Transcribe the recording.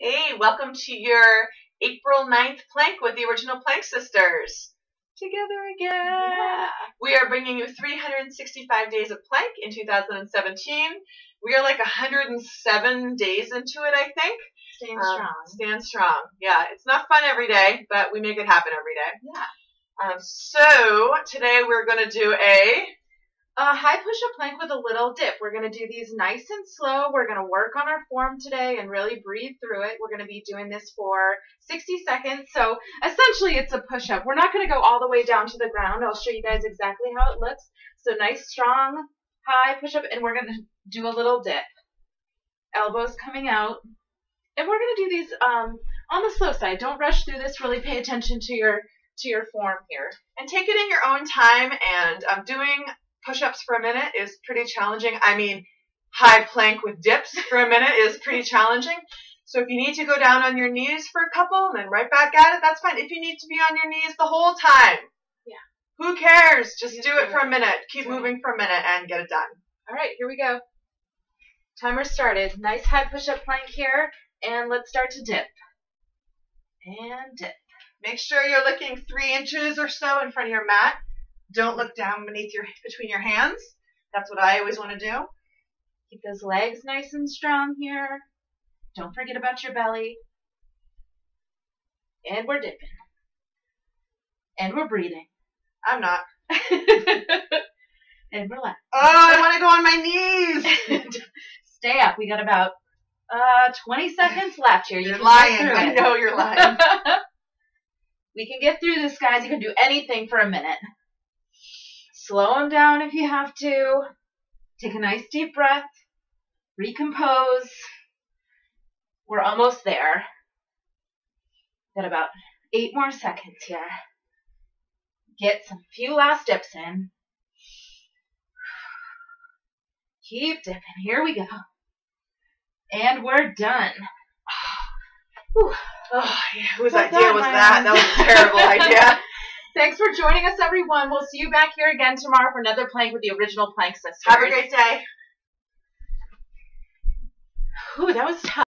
Hey, welcome to your April 9th plank with the original Planksisters. Together again. Yeah. We are bringing you 365 days of plank in 2017. We are like 107 days into it, I think. Staying Um, strong. Stand strong. Yeah, it's not fun every day, but we make it happen every day. Yeah. Um, so today we're going to do a A high push-up plank with a little dip. We're going to do these nice and slow. We're going to work on our form today and really breathe through it. We're going to be doing this for 60 seconds. So essentially it's a push-up. We're not going to go all the way down to the ground. I'll show you guys exactly how it looks. So nice, strong, high push-up, and we're going to do a little dip. Elbows coming out. And we're going to do these um, on the slow side. Don't rush through this. Really pay attention to your to your form here. and take it in your own time. And I'm doing push-ups for a minute is pretty challenging. I mean, high plank with dips for a minute is pretty challenging. So if you need to go down on your knees for a couple and then right back at it, that's fine. If you need to be on your knees the whole time, Yeah. who cares? Just do it for a minute. Keep moving for a minute and get it done. All right, here we go. Timer started. Nice high push-up plank here, and let's start to dip. And dip. Make sure you're looking three inches or so in front of your mat. Don't look down beneath your between your hands. That's what I always want to do. Keep those legs nice and strong here. Don't forget about your belly. And we're dipping. And we're breathing. I'm not. and relax. Oh, I want to go on my knees. Stay up. We got about uh 20 seconds left here. You You're lying. I know you're lying. we can get through this, guys. You can do anything for a minute. Slow them down if you have to. Take a nice deep breath. Recompose. We're almost there. Got about eight more seconds here. Get some few last dips in. Keep dipping. Here we go. And we're done. Whew. Oh, yeah, whose idea done, was that? That was a terrible idea. Thanks for joining us, everyone. We'll see you back here again tomorrow for another plank with the original Planksisters. Have a great day. Ooh, that was tough.